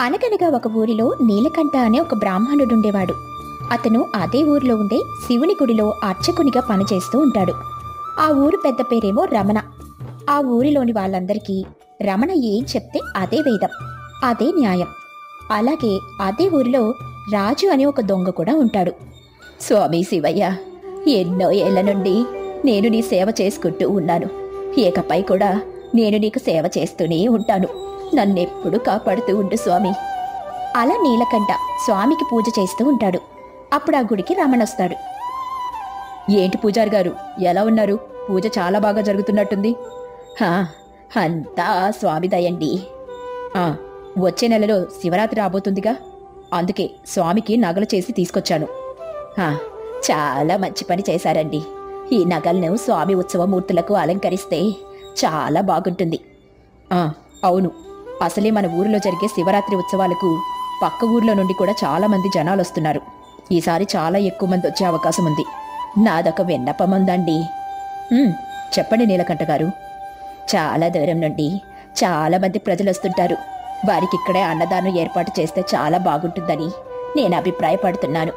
అనగనగా ఒక ఊరిలో నీలకంఠ అనే ఒక బ్రాహ్మణుడుండేవాడు. అతను అదే ఊరిలో ఉండే శివుని గుడిలో అర్చకునిగా పనిచేస్తూ ఉంటాడు. ఆ ఊరు పెద్ద పేరేమో రమణ. ఆ ఊరిలోని వాళ్ళందరికీ రమణ ఏం చెప్తే అదే వేదం అదే న్యాయం. అలాగే అదే ఊరిలో రాజు అనే ఒక దొంగ కూడా ఉంటాడు. స్వామి శివయ్య ఎన్నో ఏళ్ళ నుండి నేను నీ సేవ చేసుకుంటూ ఉన్నాను. ఏకపై కూడా నేను నీకు సేవ చేస్తూనే ఉంటాను. నన్నెప్పుడు కాపాడుతూ ఉండు స్వామి. అలా నీలకంఠ స్వామికి పూజ చేస్తూ ఉంటాడు. అప్పుడు ఆ గుడికి రమణొస్తాడు ఏంటి పూజారి గారు ఎలా ఉన్నారు? పూజ చాలా బాగా జరుగుతున్నట్టుంది. అంతా స్వామి దయండి. వచ్చే నెలలో శివరాత్రి రాబోతుందిగా. అందుకే స్వామికి నగలు చేసి తీసుకొచ్చాను. చాలా మంచి పని చేశారండి. ఈ నగలను స్వామి ఉత్సవమూర్తులకు అలంకరిస్తే చాలా బాగుంటుంది. అవును. అసలే మన ఊరిలో జరిగే శివరాత్రి ఉత్సవాలకు పక్క ఊర్లో నుండి కూడా చాలా మంది జనాలు వస్తున్నారు. ఈసారి చాలా ఎక్కువ మంది వచ్చే అవకాశం ఉంది. నాదొక విన్నపం ఉందండి. చెప్పండి నీలకంఠ గారు. చాలా దూరం నుండి చాలా మంది ప్రజలు వస్తుంటారు. వారికి ఇక్కడే అన్నదానం ఏర్పాటు చేస్తే చాలా బాగుంటుందని నేను అభిప్రాయపడుతున్నాను.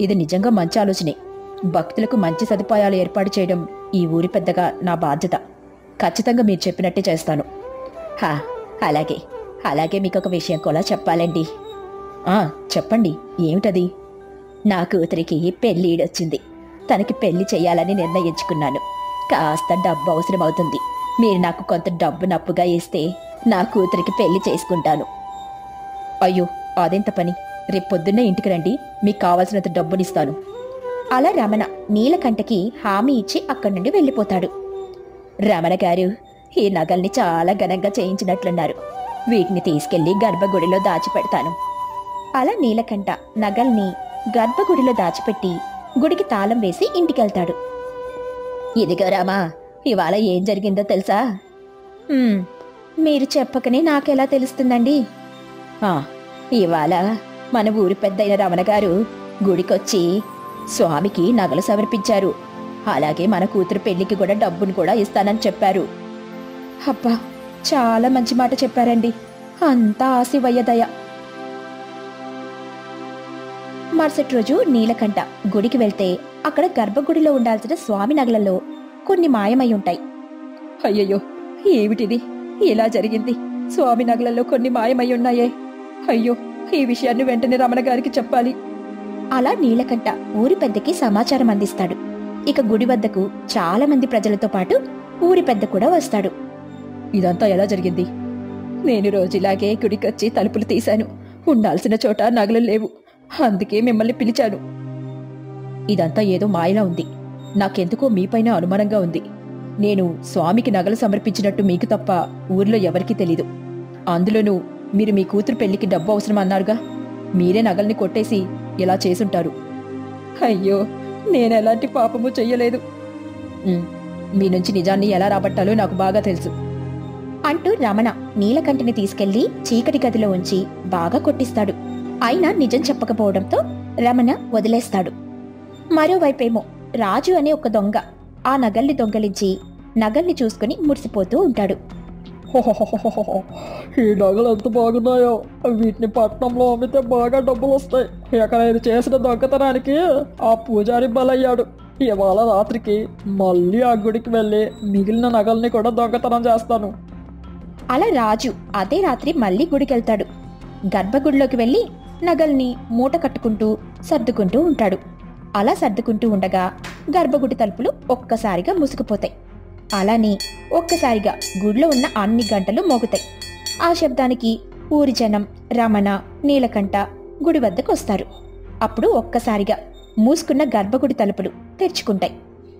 ఇది నిజంగా మంచి ఆలోచనే. భక్తులకు మంచి సదుపాయాలు ఏర్పాటు చేయడం ఈ ఊరి పెద్దగా నా బాధ్యత. ఖచ్చితంగా మీరు చెప్పినట్టే చేస్తాను. హా అలాగే. అలాగే మీకు ఒక విషయం కూడా చెప్పాలండి. చెప్పండి. ఏమిటది? నా కూతురికి పెళ్ళిడొచ్చింది. తనకి పెళ్ళి చేయాలని నిర్ణయించుకున్నాను. కాస్త డబ్బు అవసరం అవుతుంది మీరు నాకు కొంత డబ్బు నప్పుగా ఇస్తే నా కూతురికి పెళ్ళి చేసుకుంటాను. అయ్యో అదెంత పని? పొద్దున్నే ఇంటికి రండి. మీకు కావాల్సినంత డబ్బునిస్తాను. అలా రమణ నీలకంఠకి హామీ ఇచ్చి అక్కడి నుండి వెళ్ళిపోతాడు. రమణ గారు ఈ నగల్ని చాలా ఘనంగా చేయించినట్లున్నారు. వీటిని తీసుకెళ్ళి గర్భగుడిలో దాచిపెడతాను. అలా నీలకంఠ నగల్ని గర్భగుడిలో దాచిపెట్టి గుడికి తాళం వేసి ఇంటికెళ్తాడు. ఇదిగో రామా ఇవాళ ఏం జరిగిందో తెలుసా? మీరు చెప్పకనే నాకెలా తెలుస్తుందండి? ఇవాళ మన ఊరి పెద్దయిన రమణ గారు గుడికొచ్చి స్వామికి నగలు సమర్పించారు. అలాగే మన కూతురు పెళ్ళికి కూడా డబ్బును కూడా ఇస్తానని చెప్పారు. అబ్బా చాలా మంచి మాట చెప్పారండి. అంతా ఆశివయ్య దయ. మరుసటి రోజు నీలకంఠ గుడికి వెళ్తే అక్కడ గర్భగుడిలో ఉండాల్సిన స్వామి నగలలో కొన్ని మాయమై ఉంటాయి. అయ్యయ్యో ఏమిటిది? ఇలా జరిగింది? స్వామి నగలలో కొన్ని మాయమై ఉన్నాయే. అయ్యో ఈ విషయాన్ని వెంటనే రమణ గారికి చెప్పాలి. అలా నీలకంఠ ఊరి పెద్దకి సమాచారం అందిస్తాడు. ఇక గుడి వద్దకు చాలా మంది ప్రజలతో పాటు ఊరి పెద్ద కూడా వస్తాడు. ఇదంతా ఎలా జరిగింది? నేను రోజులాగే గుడికొచ్చి తలుపులు తీశాను. ఉండాల్సిన చోట నగలు లేవు. అందుకే మిమ్మల్ని పిలిచాను. ఇదంతా ఏదో మాయలా ఉంది. నాకెందుకో మీపైన అనుమానంగా ఉంది. నేను స్వామికి నగలు సమర్పించినట్టు మీకు తప్ప ఊర్లో ఎవరికీ తెలీదు. అందులోనూ మీరు మీ కూతురు పెళ్ళికి డబ్బు అవసరం అన్నారుగా? మీరే నగల్ని కొట్టేసి ఇలా చేసుంటారు. అయ్యో నేను ఎలాంటి పాపము చెయ్యలేదు. మీ నుంచి నిజాన్ని ఎలా రాబట్టాలో నాకు బాగా తెలుసు. అంటూ రమణ నీలకంఠిని తీసుకెళ్ళి చీకటి గదిలో ఉంచి బాగా కొట్టిస్తాడు. అయినా నిజం చెప్పకపోవడంతో రమణ వదిలేస్తాడు. మరోవైపేమో రాజు అనే ఒక దొంగ ఆ నగల్ని దొంగలించి నగల్ని చూసుకుని మురిసిపోతూ ఉంటాడు. ఈ నగలు ఎంత బాగున్నాయో. వీటిని పట్నంలో అమ్మితే బాగా డబ్బులు వస్తాయి ఇక నేను చేసిన దొంగతనానికి ఆ పూజారి బలయ్యాడు. ఇవాళ రాత్రికి మళ్ళీ ఆ గుడికి వెళ్ళి మిగిలిన నగల్ని కూడా దొంగతనం చేస్తాను. అలా రాజు అదే రాత్రి మళ్ళీ గుడికెళ్తాడు. గర్భగుడిలోకి వెళ్ళి నగల్ని మూట కట్టుకుంటూ సర్దుకుంటూ ఉంటాడు. అలా సర్దుకుంటూ ఉండగా గర్భగుడి తలుపులు ఒక్కసారిగా ముసుకుపోతాయి అలానే ఒక్కసారిగా గుడిలో ఉన్న అన్ని గంటలు మోగుతాయి. ఆ శబ్దానికి ఊరి జనం రమణ నీలకంఠ గుడి వద్దకు వస్తారు. అప్పుడు ఒక్కసారిగా మూసుకున్న గర్భగుడి తలుపులు తెరుచుకుంటాయి.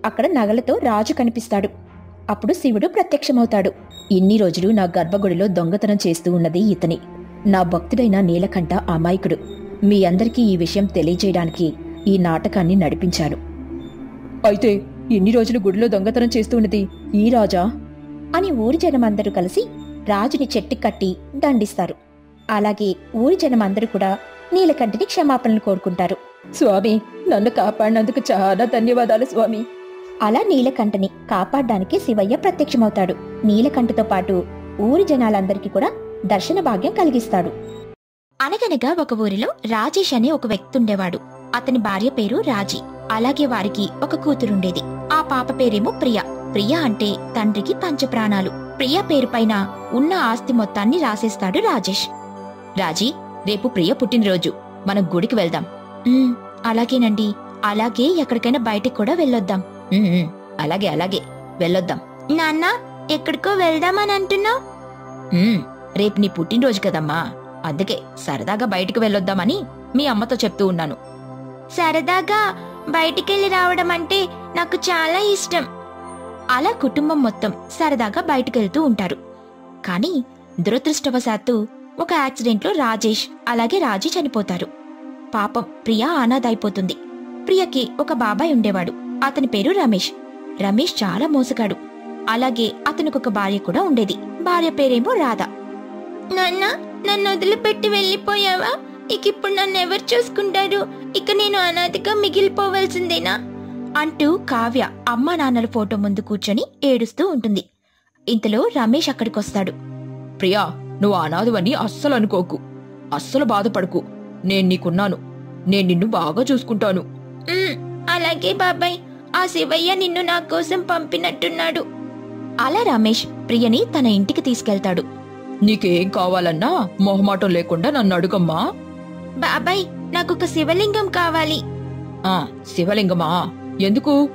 అక్కడ నగలతో రాజు కనిపిస్తాడు. అప్పుడు శివుడు ప్రత్యక్షమవుతాడు. ఇన్ని రోజులు నా గర్భగుడిలో దొంగతనం చేస్తూ ఉన్నది ఇతని. నా భక్తుడైన నీలకంఠ అమాయకుడు. మీ అందరికీ ఈ విషయం తెలియజేయడానికి ఈ నాటకాన్ని నడిపించాను. అయితే ఇన్ని రోజులు గుడిలో దొంగతనం చేస్తూ ఉన్నది ఈ రాజా? అని ఊరి జనమందరూ కలిసి రాజుని చెట్టు కట్టి దండిస్తారు. అలాగే ఊరి జనమందరూ కూడా నీలకంఠని క్షమాపణలు కోరుకుంటారు. స్వామి నన్ను కాపాడినందుకు చాలా ధన్యవాదాలు స్వామి. అలా నీలకంఠని కాపాడడానికి శివయ్య ప్రత్యక్షమవుతాడు. నీలకంఠతో పాటు ఊరి జనాలందరికీ కూడా దర్శన భాగ్యం కలిగిస్తాడు. అనగనగా ఒక ఊరిలో రాజేష్ అనే ఒక వ్యక్తి ఉండేవాడు అతని భార్య పేరు రాజీ. అలాగే వారికి ఒక కూతురుండేది. ఆ పాప పేరేమో ప్రియ. ప్రియ అంటే తండ్రికి పంచప్రాణాలు. ప్రియ పేరుపైన ఉన్న ఆస్తి మొత్తాన్ని రాసేస్తాడు రాజేష్. రాజీ రేపు ప్రియ పుట్టినరోజు. మనం గుడికి వెళ్దాం. అలాగేనండి. అలాగే ఎక్కడికైనా బయటికి కూడా వెళ్ళొద్దాం. అలాగే అలాగే. వెళ్ళొద్దాం. నాన్న ఎక్కడికో వెళ్దామని అంటున్నావు? రేపు నీ పుట్టినరోజు కదమ్మా. అందుకే సరదాగా బయటికి వెళ్ళొద్దామని మీ అమ్మతో చెప్తూ ఉన్నాను. సరదాగా బయటికెళ్ళి రావడం అంటే నాకు చాలా ఇష్టం. అలా కుటుంబం మొత్తం సరదాగా బయటకెళ్తూ ఉంటారు. కానీ దురదృష్టవశాత్తు ఒక యాక్సిడెంట్లో రాజేష్ అలాగే రాజీ చనిపోతారు. పాపం ప్రియ అనాథైపోతుంది ప్రియకి ఒక బాబాయ్ ఉండేవాడు. అతని పేరు రమేష్. రమేష్ చాలా మోసగాడు. అలాగే అతనికి ఒక భార్య కూడా ఉండేది. భార్య పేరేమో రాధ. నాన్న నన్ను వదిలిపెట్టి వెళ్ళిపోయావా? ఇక ఇప్పుడు నన్ను ఎవరు చూసుకుంటారు? ఇక నేను అనాథగా మిగిలిపోవాల్సిందేనా? అంటూ కావ్య అమ్మా నాన్నల ఫోటో ముందు కూర్చొని ఏడుస్తూ ఉంటుంది. ఇంతలో రమేష్ అక్కడికొస్తాడు. ప్రియా నువ్వు అనాథవని అస్సలు అనుకోకు. అస్సలు బాధపడకు. నేను నీకున్నాను. నేను నిన్ను బాగా చూసుకుంటాను. "ఉమ్, అలాగే బాబాయ్. ఆ శివయ్య నిన్ను నా కోసం పంపినట్టున్నాడు. అలా రమేష్ ప్రియని తన ఇంటికి తీసుకెళ్తాడు. నీకేం కావాలన్నా మొహమాటం లేకుండా నన్ను అడుగమ్మా. బాబాయ్ నాకొక శివలింగం కావాలి. ఆ శివలింగమా? ఎందుకు?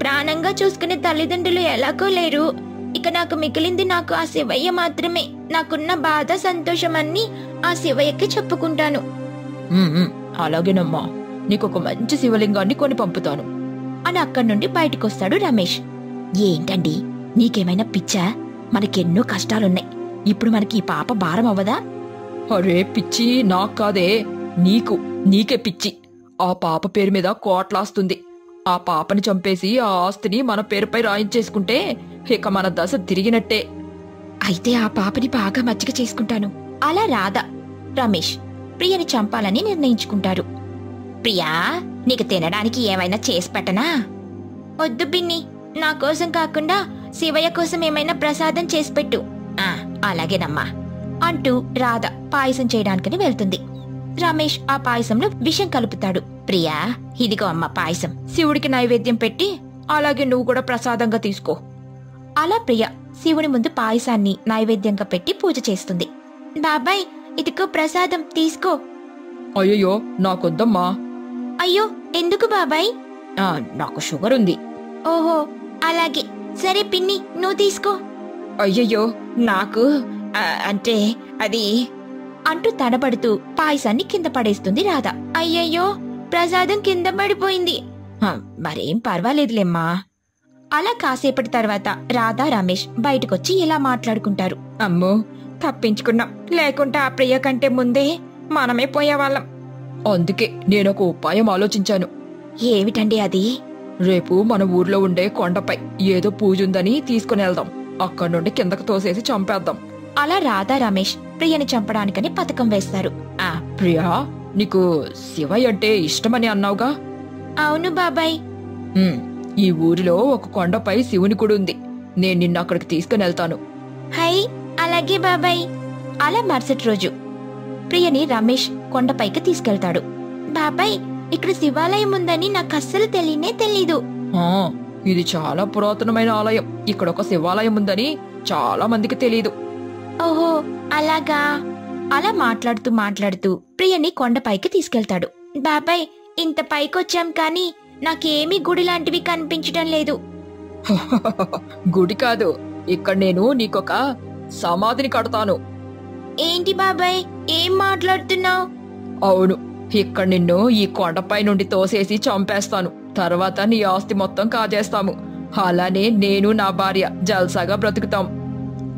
ప్రాణంగా చూసుకునే తల్లిదండ్రులు ఎలాగో లేరు. ఇక నాకు మిగిలింది నాకు ఆ శివయ్య మాత్రమే. నాకున్న బాధ సంతోషం అన్ని ఆ శివయ్యకి చెప్పుకుంటాను. "ఉమ్, ఉమ్, అలాగేనమ్మా. నీకొక మంచి శివలింగాన్ని కొని పంపుతాను. అని అక్కడి నుండి బయటకొస్తాడు రమేష్. ఏంటండి? నీకేమైనా పిచ్చా? మనకెన్నో కష్టాలున్నాయి. ఇప్పుడు మనకి ఈ పాప భారం అవ్వదా? అరే పిచ్చి నాకు కాదే. నీకు నీకే పిచ్చి. ఆ పాప పేరు మీద కోట్లాస్తుంది. ఆ పాపని చంపేసి ఆ ఆస్తిని మన పేరుపై రాయించేసుకుంటే ఇక మన దశ తిరిగినట్టే. అయితే ఆ పాపని బాగా మచ్చిక చేసుకుంటాను. అలా రాధా రమేష్ ప్రియని చంపాలని నిర్ణయించుకుంటారు. ప్రియా నీకు తినడానికి ఏమైనా చేసి పెట్టనా? వద్దు పిన్ని నా కోసం కాకుండా శివయ్య కోసం ఏమైనా ప్రసాదం చేసి పెట్టు. ఆ అలాగేనమ్మా అంటూ రాధ పాయసం చేయడానికని వెళ్తుంది. రమేష్ ఆ పాయసంలో విషం కలుపుతాడు. ప్రియా ఇదిగో అమ్మ పాయసం శివుడికి నైవేద్యం పెట్టి అలాగే నువ్వు కూడా ప్రసాదంగా తీసుకో. అలా ప్రియ శివుని ముందు పాయసాన్ని నైవేద్యంగా పెట్టి పూజ చేస్తుంది. బాబాయ్ ఇదిగో ప్రసాదం తీసుకో. అయ్యయ్యో నాకొద్దమ్మా. అయ్యో ఎందుకు బాబాయ్? నాకు షుగర్ ఉంది. ఓహో అలాగే. సరే పిన్ని నువ్వు తీసుకో. అయ్యయ్యో నాకు అంటే అది. అంటూ తడబడుతూ పాయసాన్ని కింద పడేస్తుంది రాధ. అయ్యయ్యో ప్రసాదం కింద పడిపోయింది. "హ, మరేం పర్వాలేదులేమ్మా. అలా కాసేపటి తర్వాత రాధా రమేష్ బయటకొచ్చి ఇలా మాట్లాడుకుంటారు. అమ్మో తప్పించుకున్నాం. లేకుంటే ఆ ప్రియ కంటే ముందే మనమే పోయేవాళ్ళం. అందుకే నేనొక ఉపాయం ఆలోచించాను. ఏమిటండి అది? రేపు మన ఊర్లో ఉండే కొండపై ఏదో పూజ ఉందని తీసుకుని వెళ్దాం. అక్కడి నుండి కిందకు తోసేసి చంపేద్దాం. అలా రాధా రమేష్ ప్రియని చంపడానికని పథకం వేస్తారు. ఆ ప్రియా నీకు శివయ్య అంటే ఇష్టమని అన్నావుగా? అవును బాబాయ్. ఉమ్, ఈ ఊరిలో ఒక కొండపై శివుని గుడి ఉంది. నేను నిన్ను అక్కడికి తీసుకుని వెళ్తాను. హై అలాగే బాబాయ్. అలా మరుసటి రోజు ప్రియని రమేష్ కొండపైకి తీసుకెళ్తాడు. బాబాయ్ ఇక్కడ శివాలయం ఉందని నాకు అస్సలు తెలియనే తెలీదు. ఇది చాలా పురాతనమైన ఆలయం. ఇక్కడ ఒక శివాలయం ఉందని చాలా మందికి తెలియదు ఓహో అలాగా. అలా మాట్లాడుతూ మాట్లాడుతూ ప్రియని కొండపైకి తీసుకెళ్తాడు. బాబాయ్ ఇంత పైకొచ్చాం కానీ నాకేమీ గుడి లాంటివి కనిపించడం లేదు. గుడి కాదు. ఇక్కడ నేను నీకొక సమాధిని కడతాను. ఏంటి బాబాయ్ ఏం మాట్లాడుతున్నావు? అవును ఇక్కడ నిన్ను ఈ కొండపై నుండి తోసేసి చంపేస్తాను. తర్వాత నీ ఆస్తి మొత్తం కాజేస్తాము. అలానే నేను నా భార్య జల్సాగా బ్రతుకుతాం.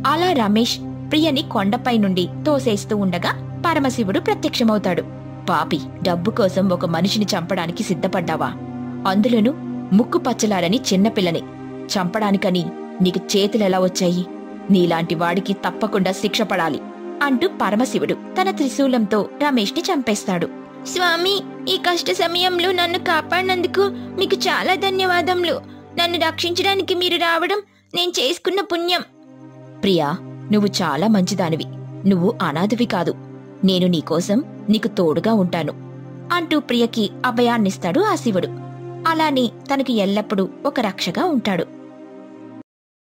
అలా రమేష్ ప్రియని కొండపై నుండి తోసేస్తూ ఉండగా పరమశివుడు ప్రత్యక్షమవుతాడు. పాపి డబ్బు కోసం ఒక మనిషిని చంపడానికి సిద్ధపడ్డావా? అందులోనూ ముక్కు పచ్చలారని చిన్నపిల్లని చంపడానికని నీకు చేతులెలా వచ్చాయి? నీలాంటి వాడికి తప్పకుండా శిక్ష పడాలి. అంటూ పరమశివుడు తన త్రిశూలంతో రమేష్ని చంపేస్తాడు. స్వామి ఈ కష్ట సమయంలో నన్ను కాపాడినందుకు మీకు చాలా ధన్యవాదములు. నన్ను రక్షించడానికి మీరు రావడం నేను చేసుకున్న పుణ్యం. ప్రియా నువ్వు చాలా మంచిదానివి. నువ్వు అనాథవి కాదు. నేను నీకోసం నీకు తోడుగా ఉంటాను. అంటూ ప్రియకి అభయాన్నిస్తాడు ఆ శివుడు. అలానే తనకి ఎల్లప్పుడూ ఒక రక్షగా ఉంటాడు.